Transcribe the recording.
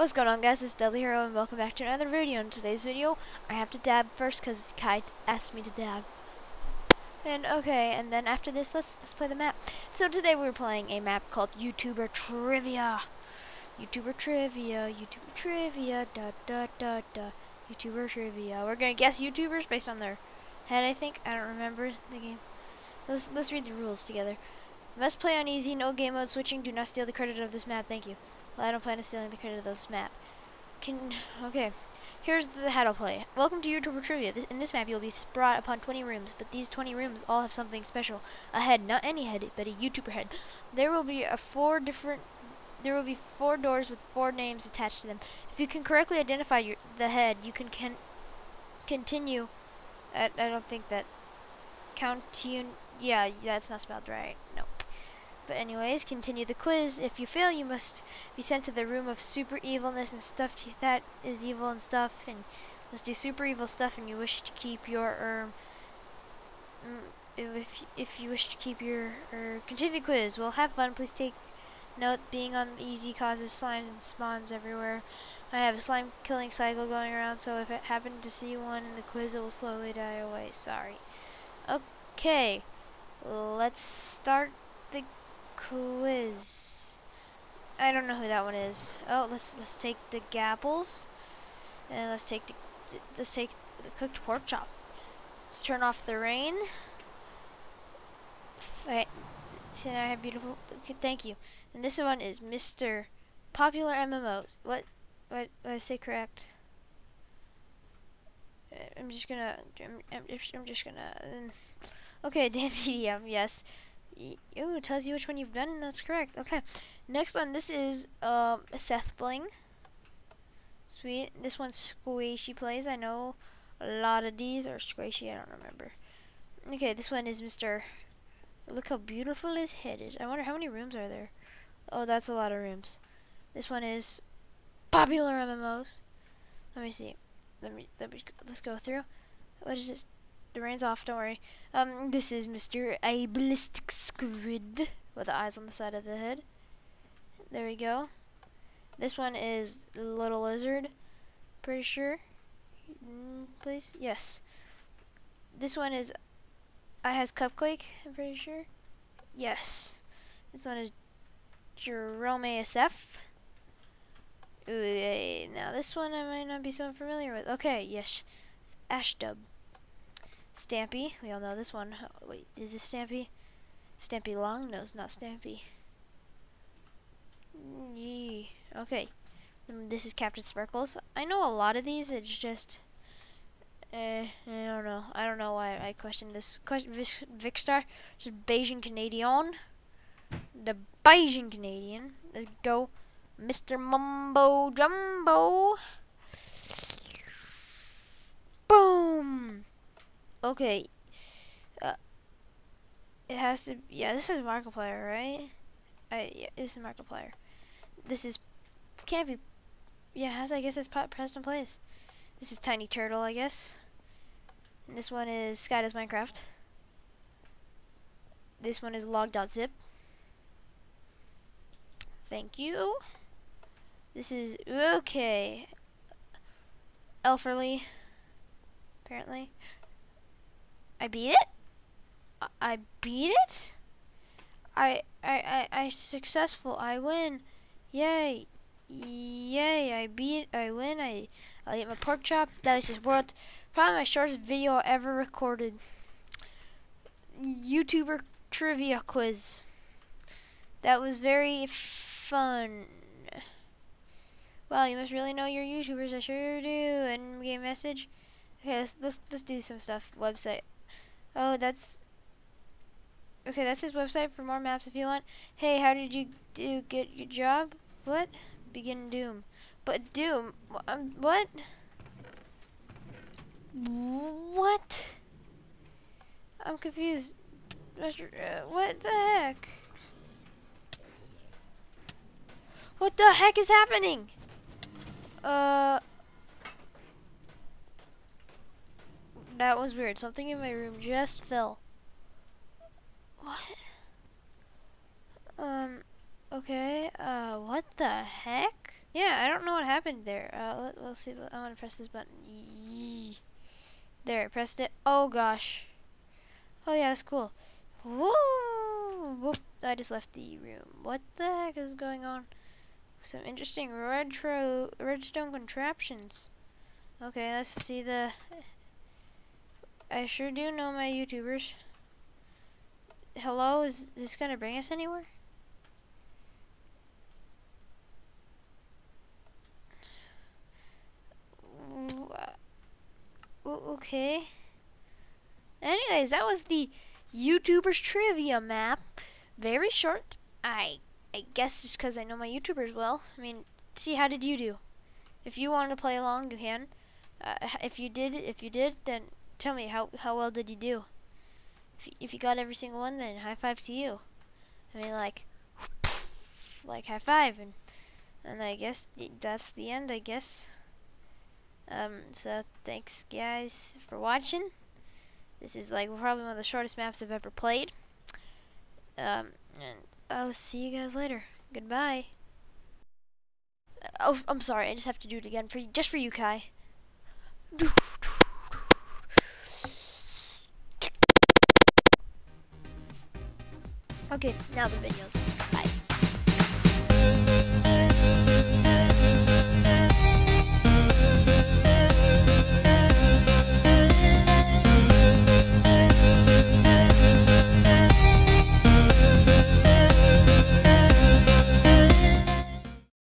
What's going on guys, it's Deadly Hero and welcome back to another video. In today's video, I have to dab first because Kai asked me to dab. And okay, and then after this, let's let's play the map. So today we're playing a map called YouTuber Trivia. YouTuber Trivia, YouTuber Trivia, da da da da. YouTuber Trivia. We're gonna guess YouTubers based on their head, I think. I don't remember the game. Let's let's read the rules together. Must play on easy, no game mode switching. Do not steal the credit of this map. Thank you. Well, I don't plan on stealing the credit of this map. Can okay. Here's the how to play. Welcome to YouTuber Trivia. This, in this map, you'll be brought upon 20 rooms, but these 20 rooms all have something special. A head, not any head, but a YouTuber head. There will be a four different. There will be four doors with four names attached to them. If you can correctly identify your, the head, you can, can continue. At, I don't think that count. Yeah, that's not spelled right. But anyways, continue the quiz. If you fail, you must be sent to the room of super evilness and stuff that is evil and stuff, and must do super evil stuff. And you wish to keep your um, if if you wish to keep your or continue the quiz. Well, have fun. Please take note. Being on easy causes slimes and spawns everywhere. I have a slime killing cycle going around, so if it happened to see one in the quiz, it will slowly die away. Sorry. Okay, let's start the quiz. I don't know who that one is. Oh, let's let's take the gapples, and let's take the let's take the cooked pork chop. Let's turn off the rain. Right. I have beautiful. Okay, thank you. And this one is Mr. Popular MMOs. What? What? What I say correct? I'm just gonna. I'm, I'm just gonna. Um, okay, Dan TDM. Yes. Ooh, it tells you which one you've done, and that's correct. Okay. Next one, this is um, Seth Bling. Sweet. This one's Squishy Plays. I know a lot of these are Squishy. I don't remember. Okay, this one is Mr. Look how beautiful his head is. I wonder how many rooms are there. Oh, that's a lot of rooms. This one is Popular MMOs. Let me see. Let me, let me let's go through. What is this? The rain's off, don't worry. Um, this is Mr. Ableistic Squid with the eyes on the side of the head. There we go. This one is Little Lizard, pretty sure. Mm, please? Yes. This one is I has Cupquake, I'm pretty sure. Yes. This one is Jerome ASF. Ooh, now this one I might not be so familiar with. Okay, yes. It's AshDubh. Stampy. We all know this one. Oh, wait, is this Stampy? Stampy Long? No, it's not Stampy. Yee. Okay. this is Captain Sparklez. I know a lot of these. It's just... Eh, I don't know. I don't know why I questioned this. Question Vikkstar. Just Bajan Canadian. The Bajan Canadian. Let's go. Mr. Mumbo Jumbo. Okay. Uh, it has to. Yeah, this is Markiplier, right? I yeah, this is Markiplier. This is can't be. Yeah, has I guess it's Preston Playz. This is Tiny Turtle, I guess. And this one is Sky Does Minecraft. This one is Logdotzip. Thank you. This is okay. Elferly. Apparently. I beat it? I beat it? I, I, I, I successful. I win. Yay. Yay, I beat, I win, I, I eat my pork chop. That is just world, probably my shortest video I ever recorded. YouTuber trivia quiz. That was very fun. Well, you must really know your YouTubers. I sure do. And game message. Okay, let's, let's, let's do some stuff. Website. Oh, that's... Okay, that's his website for more maps if you want. Hey, how did you do get your job? What? Begin Doom. But Doom, um, what? What? I'm confused. Uh, what the heck? What the heck is happening? Uh... That was weird. Something in my room just fell. What? Um, okay, uh, what the heck? Yeah, I don't know what happened there. Uh, let, us see. I want to press this button. Yee. There, I pressed it. Oh gosh. Oh yeah, that's cool. Woo! Whoop! I just left the room. What the heck is going on? Some interesting retro redstone contraptions. Okay, let's see the. I sure do know my YouTubers. Hello, is this gonna bring us anywhere? Okay. Anyways, that was the YouTubers trivia map. Very short. I I guess just because I know my YouTubers well. I mean, see, how did you do? If you want to play along, you can. Uh, if you did, if you did, then tell me how how well did you do? If you, if you got every single one, then high five to you. I mean, like, like high five, and and I guess that's the end. I guess. Um, so thanks guys for watching. This is like probably one of the shortest maps I've ever played. Um, and I'll see you guys later. Goodbye. Oh, I'm sorry. I just have to do it again for just for you, Kai. Okay, now the video's.